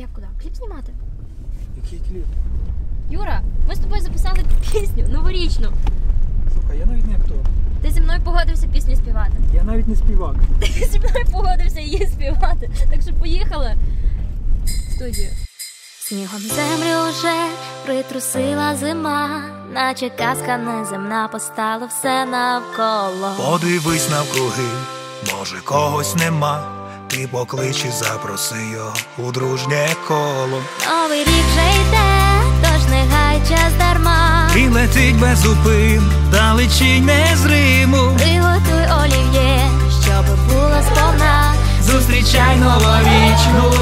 Як куди? Кліп знімати? Який кліп? Юра, ми з тобою записали пісню новорічну. Слухай, я навіть не актор. Ти зі мною погодився пісню співати. Я навіть не співак. Ти зі мною погодився її співати. Так що поїхали в студію. Снігом землю вже притрусила зима, наче казка неземна постало все навколо. Подивись навкруги, може когось нема. Ти поклич і запроси його у дружнє коло. Новий рік вже йде, тож не гай час дарма. І летить без зупин, далечінь незриму. Приготуй олів'є, щоб було сповна. Зустрічай новорічну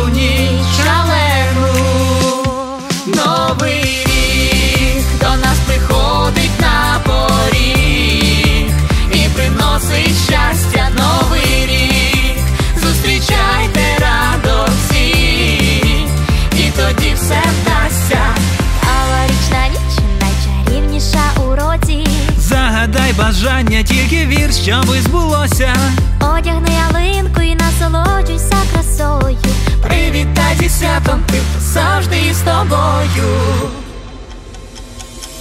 бажання, тільки вір, щоби збулося. Одягни ялинку і насолоджуйся красою. Привітай зі святом, ти завжди із тобою.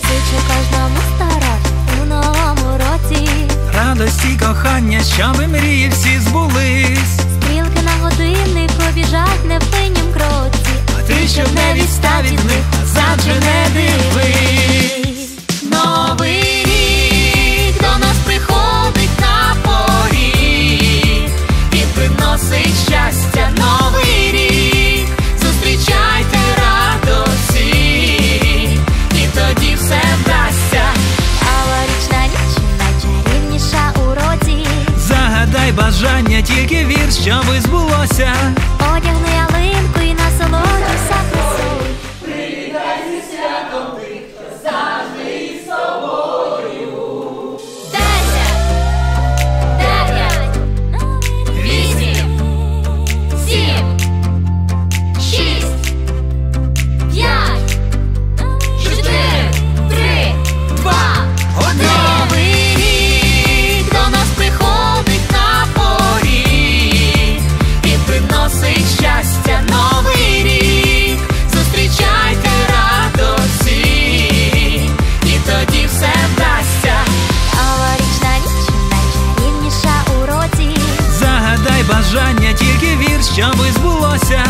Зичу кожному старати у новому році. Радості, кохання, щоби мрії всі збулись. Стрілки на годинник побіжать невпиннім приносить щастя новий рік. Зустрічайте радості, і тоді все вдасться. Алорічна річ найчарівніша у році. Загадай бажання, тільки вір, щоби збулося. Одягни ялинку бажання, тільки вір, щоби збулося.